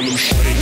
you shouldn't